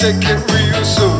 take it real slow.